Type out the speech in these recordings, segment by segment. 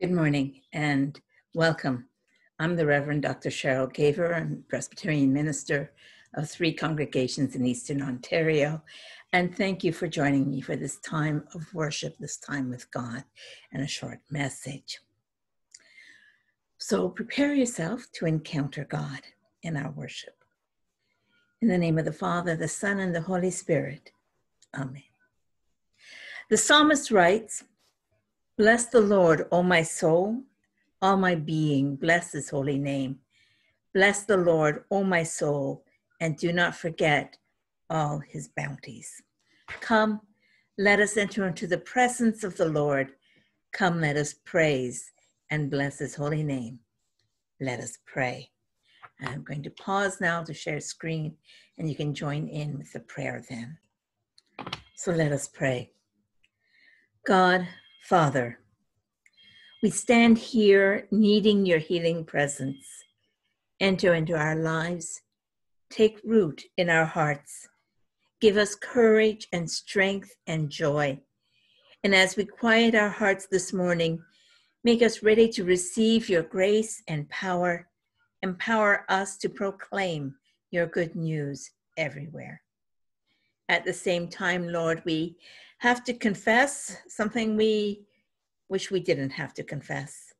Good morning and welcome. I'm the Reverend Dr. Cheryl Gaver. I'm Presbyterian minister of three congregations in Eastern Ontario. And thank you for joining me for this time of worship, this time with God, and a short message. So prepare yourself to encounter God in our worship. In the name of the Father, the Son, and the Holy Spirit. Amen. The psalmist writes, Bless the Lord, O my soul, all my being, bless his holy name. Bless the Lord, O my soul, and do not forget all his bounties. Come, let us enter into the presence of the Lord. Come, let us praise and bless his holy name. Let us pray. I'm going to pause now to share screen, and you can join in with the prayer then. So let us pray. God, Father, we stand here needing your healing presence. Enter into our lives, take root in our hearts, give us courage and strength and joy. And as we quiet our hearts this morning, make us ready to receive your grace and power. Empower us to proclaim your good news everywhere. At the same time, Lord, we have to confess something we wish we didn't have to confess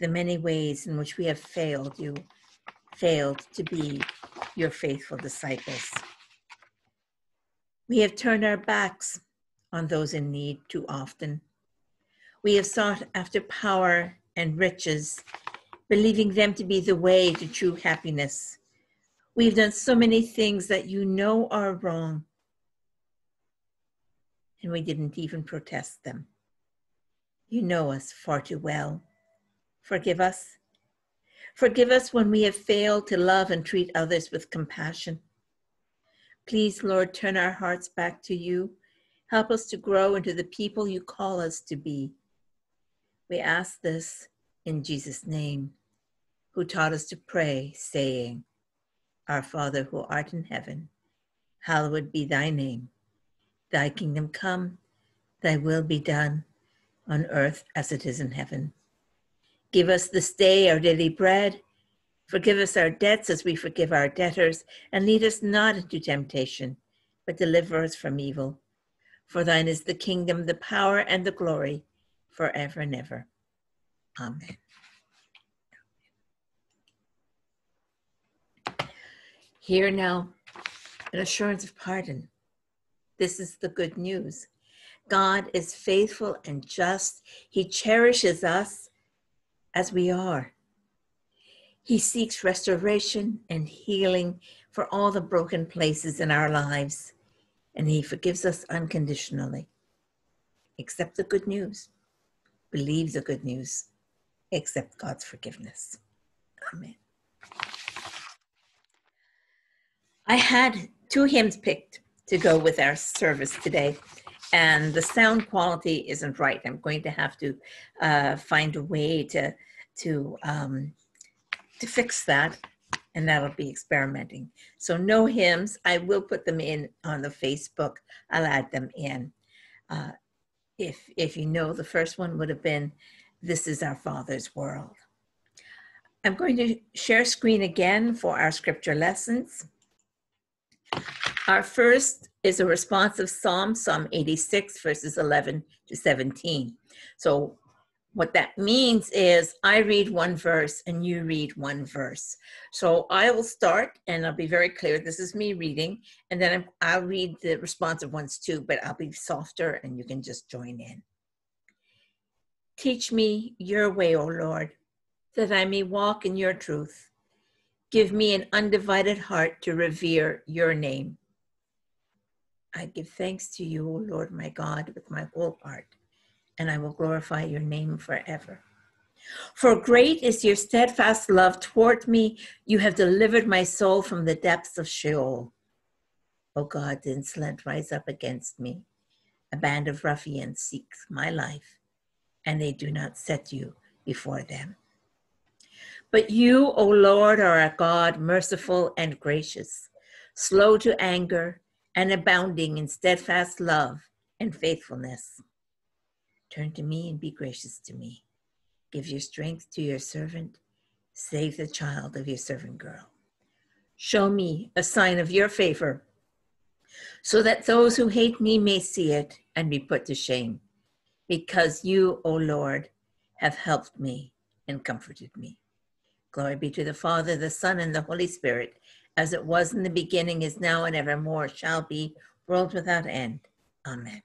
the many ways in which we have failed you, failed to be your faithful disciples. We have turned our backs on those in need too often. We have sought after power and riches, believing them to be the way to true happiness. We've done so many things that you know are wrong and we didn't even protest them. You know us far too well. Forgive us. Forgive us when we have failed to love and treat others with compassion. Please, Lord, turn our hearts back to you. Help us to grow into the people you call us to be. We ask this in Jesus' name, who taught us to pray, saying, Our Father who art in heaven, hallowed be thy name. Thy kingdom come, thy will be done on earth as it is in heaven. Give us this day our daily bread. Forgive us our debts as we forgive our debtors, and lead us not into temptation, but deliver us from evil. For thine is the kingdom, the power, and the glory forever and ever. Amen. Hear now an assurance of pardon this is the good news. God is faithful and just. He cherishes us as we are. He seeks restoration and healing for all the broken places in our lives, and He forgives us unconditionally. Accept the good news, believe the good news, accept God's forgiveness. Amen. I had two hymns picked to go with our service today. And the sound quality isn't right. I'm going to have to uh, find a way to to um, to fix that, and that'll be experimenting. So no hymns. I will put them in on the Facebook. I'll add them in. Uh, if if you know, the first one would have been, "This is our Father's world." I'm going to share screen again for our scripture lessons. Our first is a responsive psalm, Psalm 86, verses 11 to 17. So, what that means is I read one verse and you read one verse. So, I will start and I'll be very clear. This is me reading, and then I'll read the responsive ones too, but I'll be softer and you can just join in. Teach me your way, O Lord, that I may walk in your truth. Give me an undivided heart to revere your name. I give thanks to you, O Lord my God, with my whole heart, and I will glorify your name forever. For great is your steadfast love toward me. You have delivered my soul from the depths of Sheol. O God, the insolent rise up against me. A band of ruffians seeks my life, and they do not set you before them. But you, O Lord, are a God merciful and gracious, slow to anger and abounding in steadfast love and faithfulness. Turn to me and be gracious to me. Give your strength to your servant. Save the child of your servant girl. Show me a sign of your favor, so that those who hate me may see it and be put to shame. Because you, O Lord, have helped me and comforted me. Glory be to the Father, the Son, and the Holy Spirit, as it was in the beginning, is now, and evermore shall be, world without end. Amen.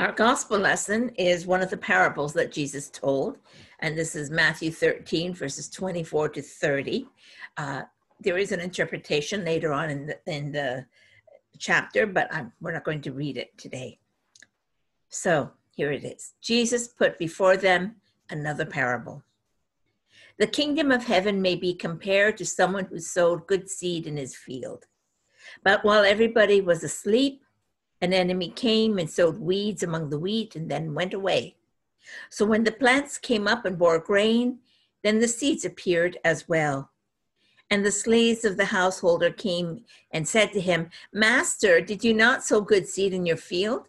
Our gospel lesson is one of the parables that Jesus told, and this is Matthew 13, verses 24 to 30. Uh, there is an interpretation later on in the, in the chapter, but I'm, we're not going to read it today. So here it is Jesus put before them another parable. The kingdom of heaven may be compared to someone who sowed good seed in his field. But while everybody was asleep, an enemy came and sowed weeds among the wheat and then went away. So when the plants came up and bore grain, then the seeds appeared as well. And the slaves of the householder came and said to him, Master, did you not sow good seed in your field?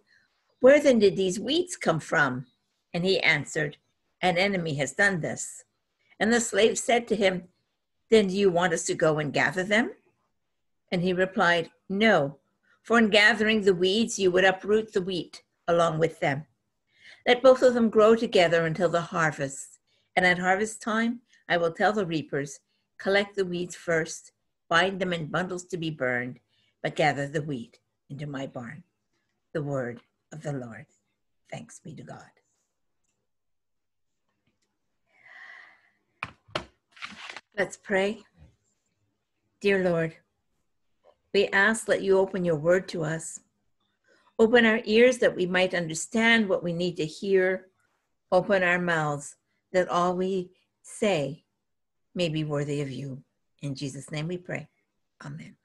Where then did these weeds come from? And he answered, An enemy has done this. And the slave said to him, Then do you want us to go and gather them? And he replied, No for in gathering the weeds, you would uproot the wheat along with them. Let both of them grow together until the harvest. And at harvest time, I will tell the reapers, collect the weeds first, bind them in bundles to be burned, but gather the wheat into my barn. The word of the Lord. Thanks be to God. Let's pray. Dear Lord, we ask that you open your word to us. Open our ears that we might understand what we need to hear. Open our mouths that all we say may be worthy of you. In Jesus' name we pray. Amen.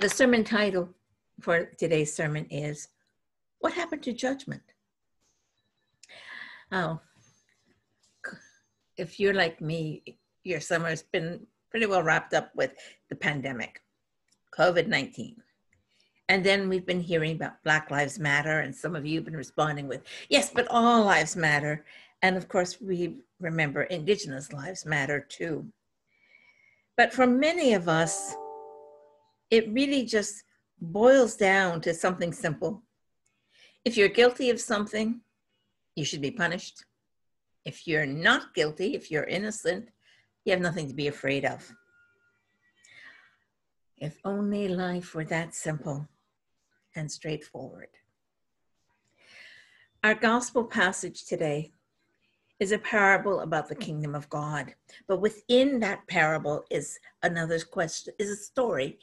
The sermon title for today's sermon is What Happened to Judgment? Oh, if you're like me, your summer's been pretty well wrapped up with the pandemic, COVID 19. And then we've been hearing about Black Lives Matter, and some of you have been responding with, yes, but all lives matter. And of course, we remember Indigenous lives matter too. But for many of us, it really just boils down to something simple. If you're guilty of something, you should be punished. If you're not guilty, if you're innocent, you have nothing to be afraid of. If only life were that simple and straightforward. Our gospel passage today is a parable about the kingdom of God. But within that parable is another question, is a story,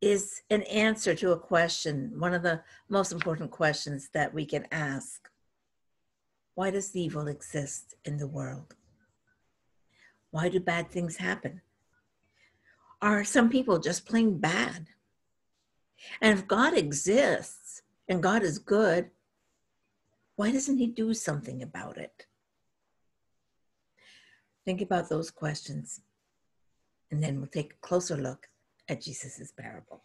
is an answer to a question, one of the most important questions that we can ask. Why does evil exist in the world? Why do bad things happen? Are some people just plain bad? And if God exists and God is good, why doesn't He do something about it? Think about those questions, and then we'll take a closer look at Jesus' parable.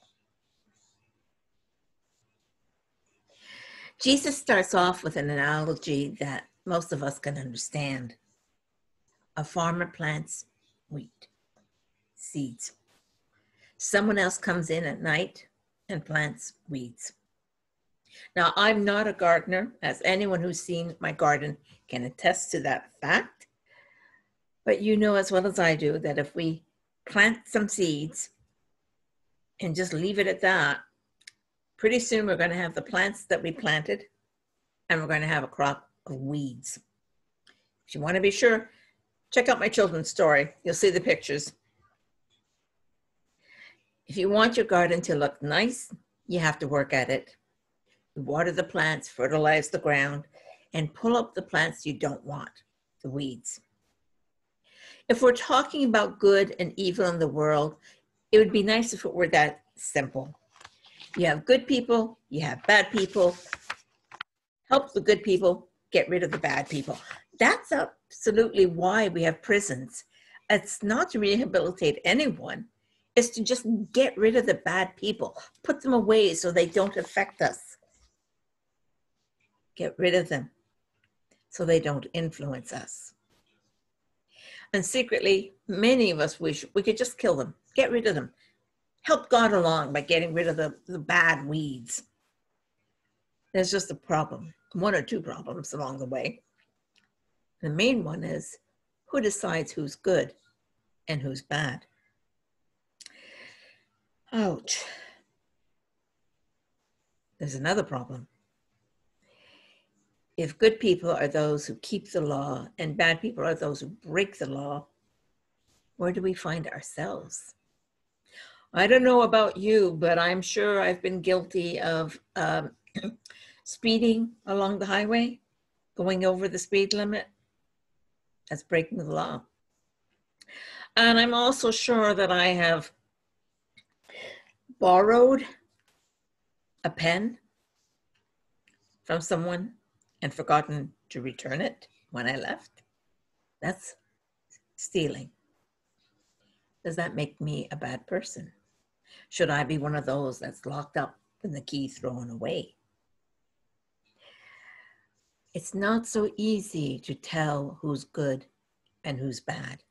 Jesus starts off with an analogy that most of us can understand a farmer plants wheat, seeds. Someone else comes in at night and plants weeds. Now, I'm not a gardener, as anyone who's seen my garden can attest to that fact. But you know as well as I do that if we plant some seeds and just leave it at that, pretty soon we're going to have the plants that we planted and we're going to have a crop of weeds. If you want to be sure, Check out my children's story. You'll see the pictures. If you want your garden to look nice, you have to work at it. water the plants, fertilize the ground, and pull up the plants you don't want, the weeds. If we're talking about good and evil in the world, it would be nice if it were that simple. You have good people, you have bad people. Help the good people, get rid of the bad people. That's absolutely why we have prisons. It's not to rehabilitate anyone, it's to just get rid of the bad people, put them away so they don't affect us. get rid of them so they don't influence us. And secretly, many of us wish we could just kill them, get rid of them, help God along by getting rid of the, the bad weeds. There's just a problem, one or two problems along the way. The main one is who decides who's good and who's bad? Ouch. There's another problem. If good people are those who keep the law and bad people are those who break the law, where do we find ourselves? I don't know about you, but I'm sure I've been guilty of um, speeding along the highway, going over the speed limit. That's breaking the law. And I'm also sure that I have borrowed a pen from someone and forgotten to return it when I left. That's stealing. Does that make me a bad person? Should I be one of those that's locked up and the key thrown away? It's not so easy to tell who's good and who's bad.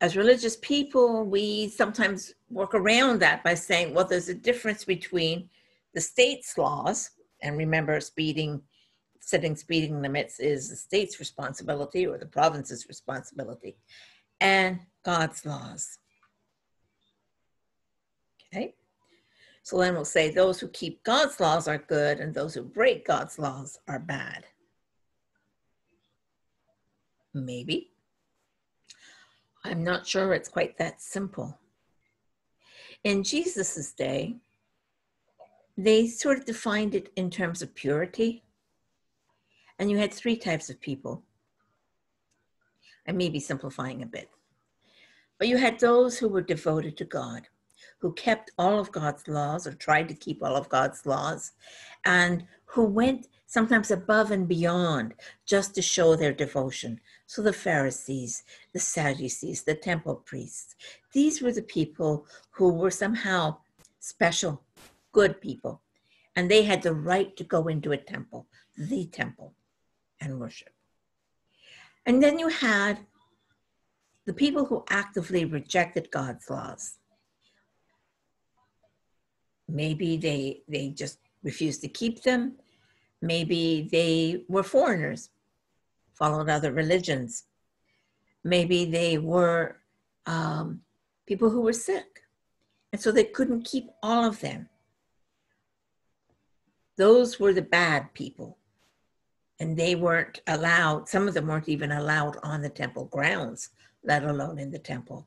As religious people, we sometimes work around that by saying, well, there's a difference between the state's laws, and remember, speeding, setting speeding limits is the state's responsibility or the province's responsibility, and God's laws. Okay? So then we'll say those who keep God's laws are good and those who break God's laws are bad. Maybe. I'm not sure it's quite that simple. In Jesus's day, they sort of defined it in terms of purity. And you had three types of people. I may be simplifying a bit. But you had those who were devoted to God who kept all of God's laws or tried to keep all of God's laws, and who went sometimes above and beyond just to show their devotion. So the Pharisees, the Sadducees, the temple priests, these were the people who were somehow special, good people, and they had the right to go into a temple, the temple, and worship. And then you had the people who actively rejected God's laws maybe they they just refused to keep them. Maybe they were foreigners followed other religions. Maybe they were um, people who were sick and so they couldn't keep all of them. Those were the bad people and they weren't allowed some of them weren't even allowed on the temple grounds let alone in the temple.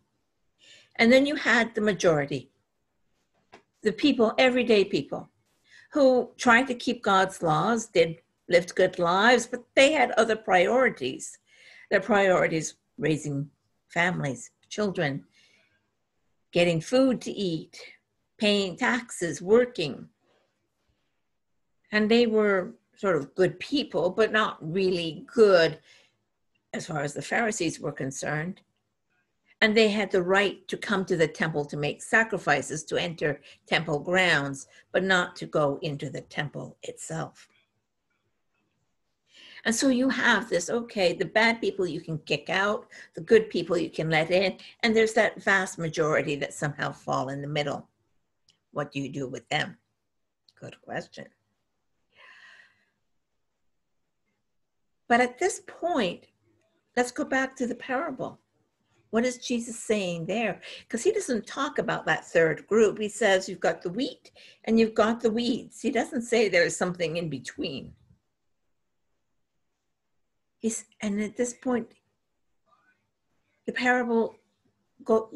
And then you had the majority the people, everyday people, who tried to keep God's laws, did lived good lives, but they had other priorities. Their priorities raising families, children, getting food to eat, paying taxes, working. And they were sort of good people, but not really good as far as the Pharisees were concerned and they had the right to come to the temple to make sacrifices to enter temple grounds, but not to go into the temple itself. And so you have this okay, the bad people you can kick out, the good people you can let in, and there's that vast majority that somehow fall in the middle. What do you do with them? Good question. But at this point, let's go back to the parable. What is Jesus saying there? Because he doesn't talk about that third group. He says you've got the wheat and you've got the weeds. He doesn't say there's something in between. He's, and at this point, the parable go,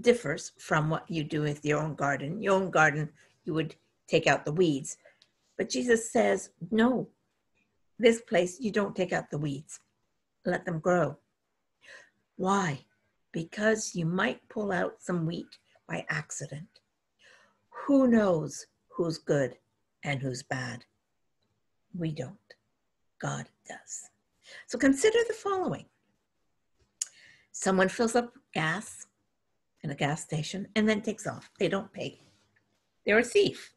differs from what you do with your own garden. Your own garden, you would take out the weeds. But Jesus says, no, this place, you don't take out the weeds. Let them grow. Why? Because you might pull out some wheat by accident. Who knows who's good and who's bad? We don't. God does. So consider the following someone fills up gas in a gas station and then takes off. They don't pay. They're a thief.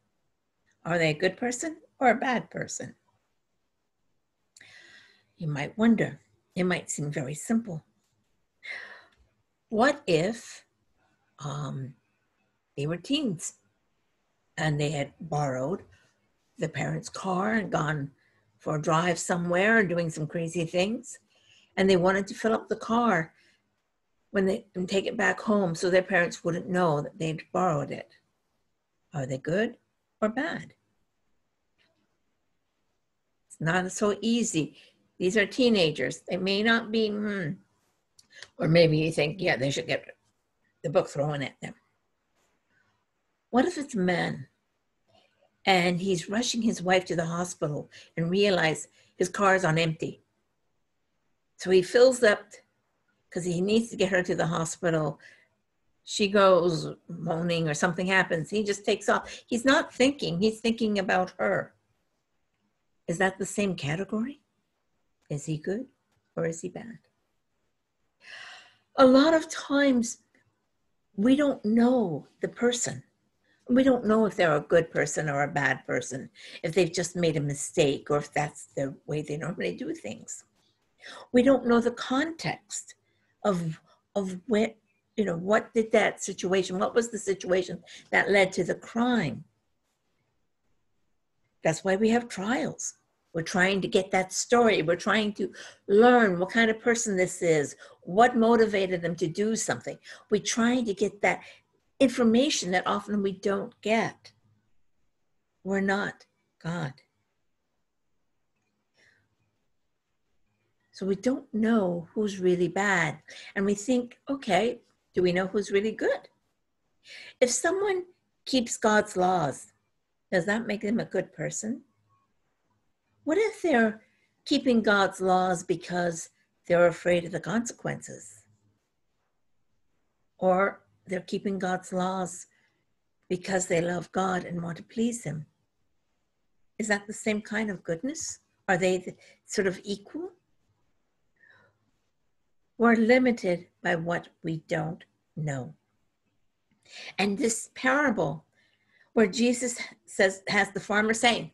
Are they a good person or a bad person? You might wonder, it might seem very simple. What if um, they were teens and they had borrowed the parents' car and gone for a drive somewhere and doing some crazy things? And they wanted to fill up the car when they and take it back home so their parents wouldn't know that they'd borrowed it. Are they good or bad? It's not so easy these are teenagers. They may not be, hmm. Or maybe you think, yeah, they should get the book thrown at them. What if it's a man and he's rushing his wife to the hospital and realize his car is on empty? So he fills up because he needs to get her to the hospital. She goes moaning or something happens. He just takes off. He's not thinking, he's thinking about her. Is that the same category? Is he good or is he bad? A lot of times we don't know the person. We don't know if they're a good person or a bad person, if they've just made a mistake or if that's the way they normally do things. We don't know the context of of where you know what did that situation what was the situation that led to the crime that's why we have trials we're trying to get that story. We're trying to learn what kind of person this is, what motivated them to do something. We're trying to get that information that often we don't get. We're not God. So we don't know who's really bad. And we think, okay, do we know who's really good? If someone keeps God's laws, does that make them a good person? What if they're keeping God's laws because they're afraid of the consequences? Or they're keeping God's laws because they love God and want to please Him? Is that the same kind of goodness? Are they sort of equal? We're limited by what we don't know. And this parable, where Jesus says, has the farmer saying,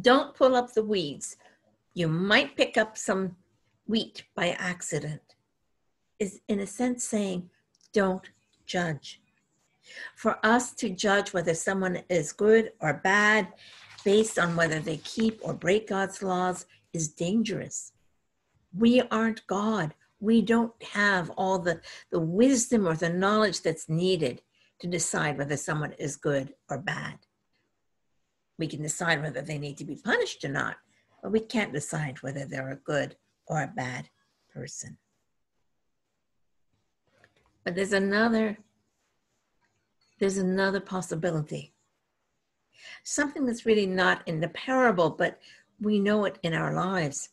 don't pull up the weeds. You might pick up some wheat by accident, is in a sense saying, don't judge. For us to judge whether someone is good or bad based on whether they keep or break God's laws is dangerous. We aren't God. We don't have all the, the wisdom or the knowledge that's needed to decide whether someone is good or bad we can decide whether they need to be punished or not, but we can't decide whether they're a good or a bad person. But there's another there's another possibility. Something that's really not in the parable, but we know it in our lives.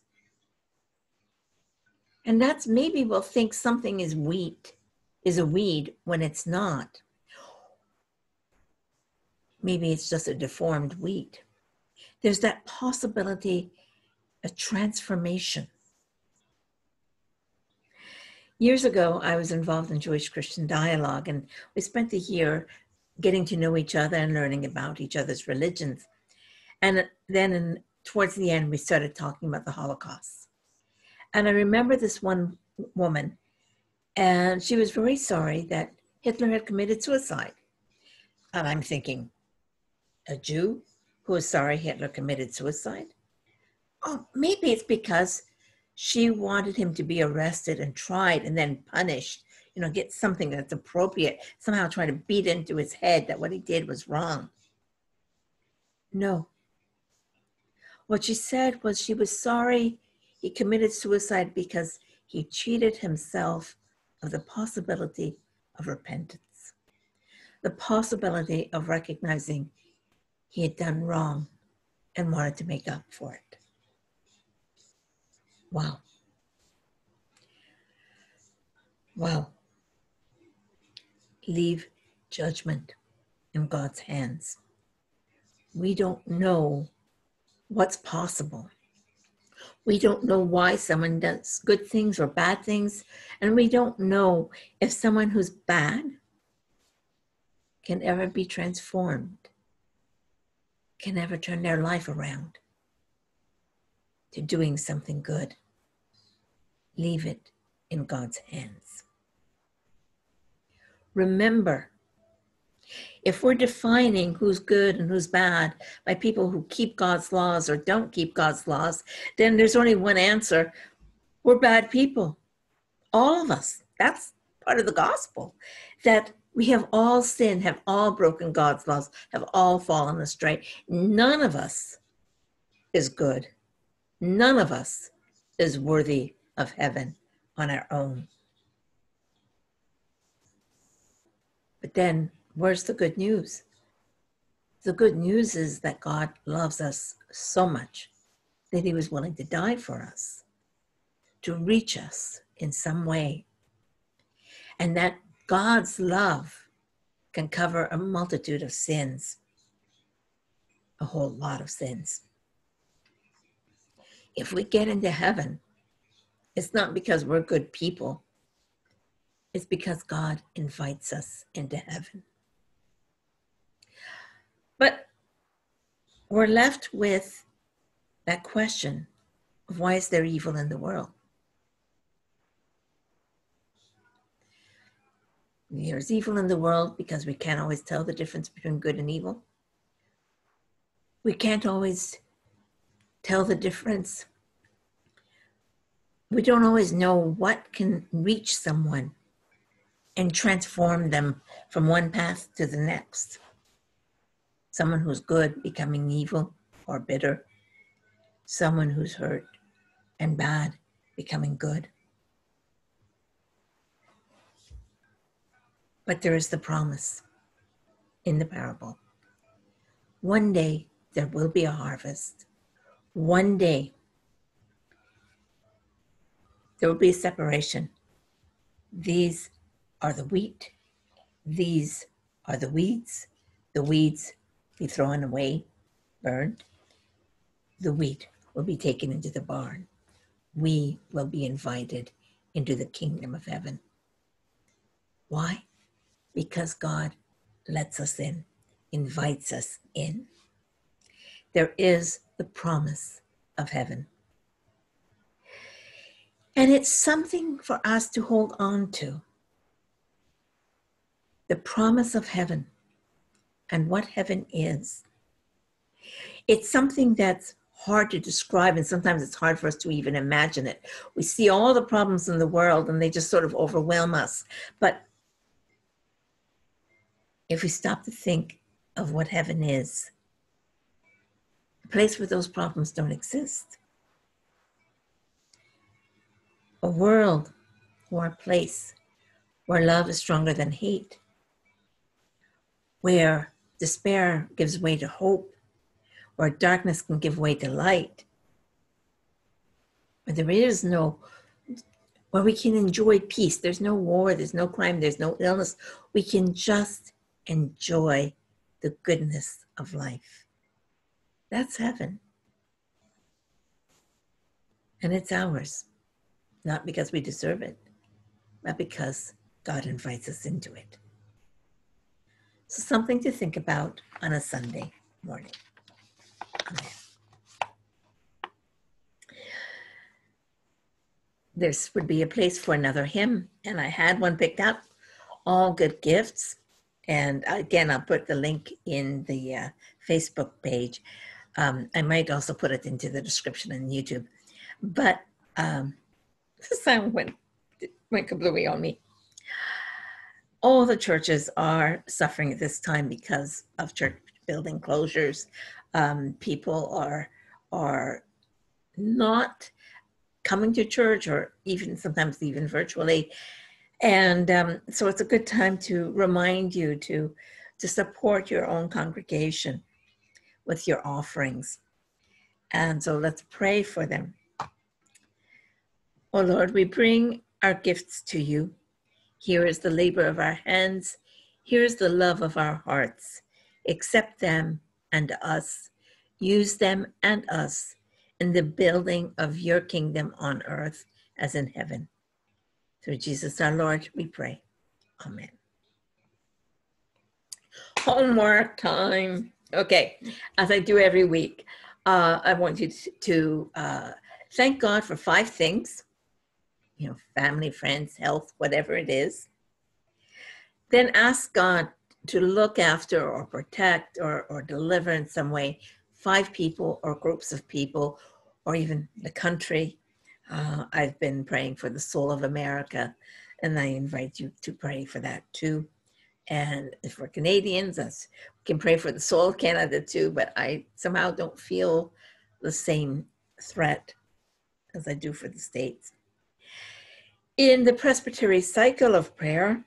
And that's maybe we'll think something is wheat, is a weed when it's not. Maybe it's just a deformed wheat. There's that possibility, a transformation. Years ago, I was involved in Jewish Christian dialogue, and we spent a year getting to know each other and learning about each other's religions. And then, in, towards the end, we started talking about the Holocaust. And I remember this one woman, and she was very sorry that Hitler had committed suicide. And I'm thinking, a Jew who was sorry Hitler committed suicide? Oh, maybe it's because she wanted him to be arrested and tried and then punished, you know, get something that's appropriate, somehow try to beat into his head that what he did was wrong. No. What she said was she was sorry he committed suicide because he cheated himself of the possibility of repentance, the possibility of recognizing he had done wrong and wanted to make up for it. Wow. Wow. Leave judgment in God's hands. We don't know what's possible. We don't know why someone does good things or bad things, and we don't know if someone who's bad can ever be transformed can ever turn their life around to doing something good. Leave it in God's hands. Remember, if we're defining who's good and who's bad by people who keep God's laws or don't keep God's laws, then there's only one answer we're bad people. All of us. That's part of the gospel. That we have all sinned, have all broken God's laws, have all fallen astray. None of us is good. None of us is worthy of heaven on our own. But then, where's the good news? The good news is that God loves us so much that he was willing to die for us, to reach us in some way. And that God's love can cover a multitude of sins, a whole lot of sins. If we get into heaven, it's not because we're good people, it's because God invites us into heaven. But we're left with that question of why is there evil in the world? There's evil in the world because we can't always tell the difference between good and evil. We can't always tell the difference. We don't always know what can reach someone and transform them from one path to the next. Someone who's good becoming evil or bitter, someone who's hurt and bad becoming good. But there is the promise in the parable. One day there will be a harvest. One day there will be a separation. These are the wheat, these are the weeds. The weeds be thrown away, burned. The wheat will be taken into the barn. We will be invited into the kingdom of heaven. Why? Because God lets us in, invites us in. There is the promise of heaven. And it's something for us to hold on to. The promise of heaven and what heaven is. It's something that's hard to describe, and sometimes it's hard for us to even imagine it. We see all the problems in the world and they just sort of overwhelm us. But if we stop to think of what heaven is, a place where those problems don't exist, a world or a place where love is stronger than hate, where despair gives way to hope, where darkness can give way to light, where there is no where we can enjoy peace. There's no war, there's no crime, there's no illness. We can just enjoy the goodness of life. That's heaven. And it's ours, not because we deserve it, but because God invites us into it. So, something to think about on a Sunday morning. This would be a place for another hymn, and I had one picked up All Good Gifts and again, I'll put the link in the uh, Facebook page. Um, I might also put it into the description on YouTube. But um, the sound went, went kablooey on me. All the churches are suffering at this time because of church building closures. Um, people are are not coming to church or even sometimes even virtually and um, so it's a good time to remind you to, to support your own congregation with your offerings. And so let's pray for them. Oh Lord, we bring our gifts to you. Here is the labor of our hands. Here is the love of our hearts. Accept them and us. Use them and us in the building of your kingdom on earth as in heaven. Through Jesus our Lord, we pray. Amen. Homework time. Okay, as I do every week, uh, I want you to, uh, thank God for five things you know, family, friends, health, whatever it is. Then ask God to look after or protect or, or deliver in some way five people or groups of people or even the country. Uh, I've been praying for the soul of America, and I invite you to pray for that too. And if we're Canadians, us we can pray for the soul of Canada too, but I somehow don't feel the same threat as I do for the States. In the Presbytery cycle of prayer,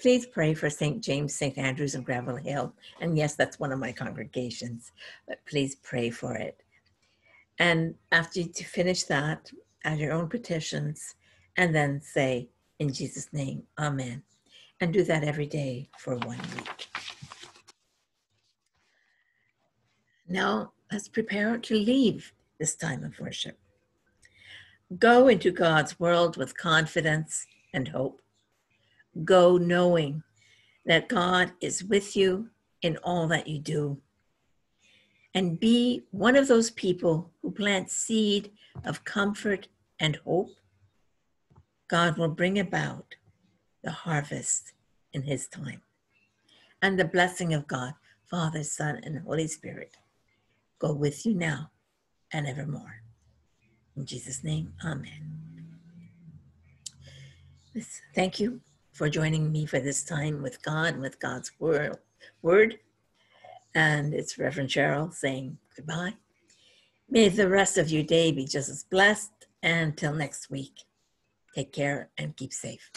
please pray for St. James, St. Andrews, and Gravel Hill. And yes, that's one of my congregations, but please pray for it. And after you finish that, add your own petitions, and then say, in Jesus' name, Amen and do that every day for one week. Now, let's prepare to leave this time of worship. Go into God's world with confidence and hope. Go knowing that God is with you in all that you do. And be one of those people who plant seed of comfort and hope. God will bring about the harvest in his time. And the blessing of God, Father, Son, and Holy Spirit go with you now and evermore. In Jesus' name, amen. Thank you for joining me for this time with God with God's word. word. And it's Reverend Cheryl saying goodbye. May the rest of your day be just as blessed. And until next week, take care and keep safe.